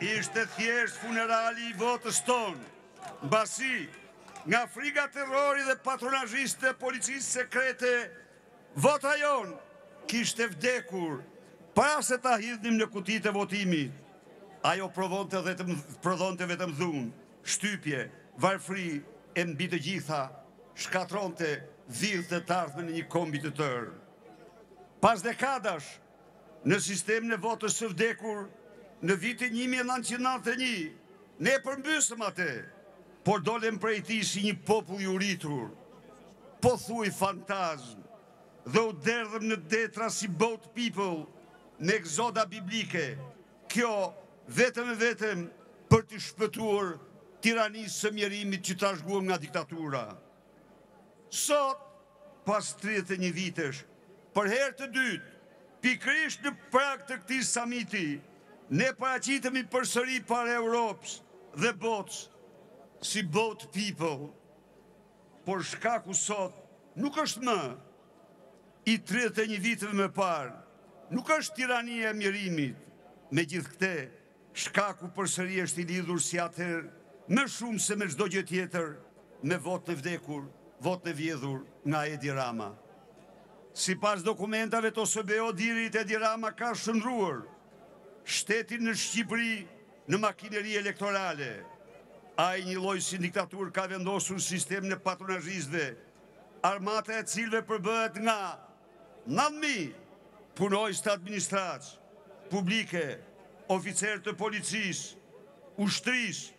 Ishte thjesht funerali i votës tonë, mbasi nga frika terrori dhe patronazhistët e policisë sekrete, vota jonë kishte vdekur para se ta hidhnim në kutitë e votimit. Ajo prodhonte vetëm dhunë, shtypje, varfri e mbi të gjitha shkatrronte dhe vidhte të ardhmen e një kombi të tërë. Pas dekadash, në sistemin e votës së vdekur në vitin një mijë e nëntëqind e nëntëdhjetë e një, ne e përmbysëm atë, por dolëm prej tij si një popull i uritur, pothuaj fantazmë, dhe u derdhëm në detra si boat people në ekzode biblike, kjo vetëm e vetëm për t'i shpëtuar tiranisë së mjerimit që trashëguam nga diktatura. Sot, pas tridhjetë e një vitesh, për herë të dytë, pikërisht në prag të këtij samiti, ne paraqitemi përsëri para Europës dhe botës si Boat People. Por shkaku sot nuk është më i tridhjetë e një viteve më parë, nuk është tirania e mjerimit. Megjithëkëtë, Shkaku përsëri është i lidhur si atëherë më shumë se me çdo gjë tjetër me votën e vdekur, votën e vjedhur nga Edi Rama. Sipas dokumentave të OSBE-ODIR-it Edi Rama ka shndërruar shtetin në Shqipëri në makineri elektorale. Ai njëlloj si në diktaturë ka vendosur sistemin e patronazhistëve, armata e cilëve përbëhet nga Nëntë mijë punonjës të administratës publike, oficerë të policisë, ushtrisë,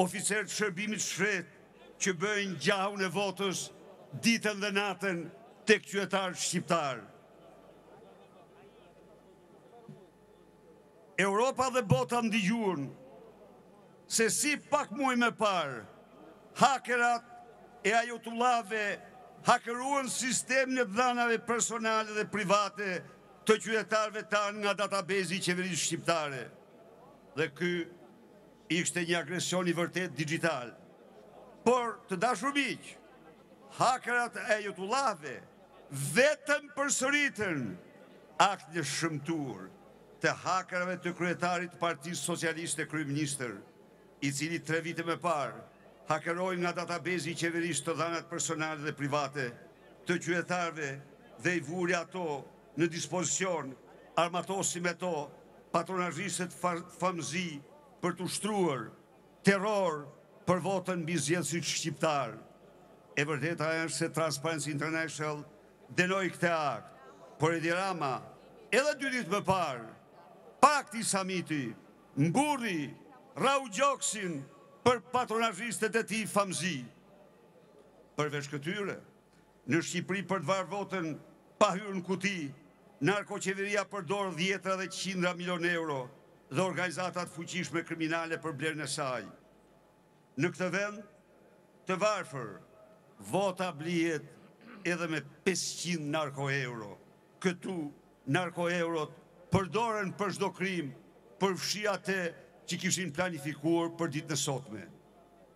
oficerë të shërbimit sekret që bëjnë gjahun e votës ditën dhe natën tek qytetarët shqiptarë. Europa dhe bota ndigjuan se si pak muaj më parë hakerat e ajotullahëve hakeruan sistemin e të dhënave personale dhe private të qytetarëve tanë nga database i qeverisë shqiptare dhe ky ishte një agresion i vërtetë dixhital por të dashur miq hakerat e ajotullahëve Vetëm përsëritën aktin e shëmtuar të hakerave të kryetarit të Partisë Socialiste kryeministër, i cili tre vite më parë hakeroi nga database i qeverisë të dhanat personale dhe private të qytetarëve dhe i vuri ato në dispozicion, armatosi me to patronazhistët famëzi për t'ushtruar Terror për votën mbi zgjedhësit shqiptar. E vërteta është se Transparency International dënoi këtë akt, por Edi Rama edhe dy ditë më parë, para këtij samiti, nguri, rrahu gjoksin për patronazhistët e tij famëzi. Përveç këtyre, Në Shqipëri për të vrarë votën pa hyrë në kuti, narkoqeveria përdor dhjetra dhe qindra milionë euro dhe organizata të fuqishme kriminale për blerjen e saj. Në këtë vend të varfër, vota blihet edhe me pesëqind narkoeuro. Këtu narkoeurot përdoren për çdo krim, përfshi atë që kishin planifikuar për ditën e sotme.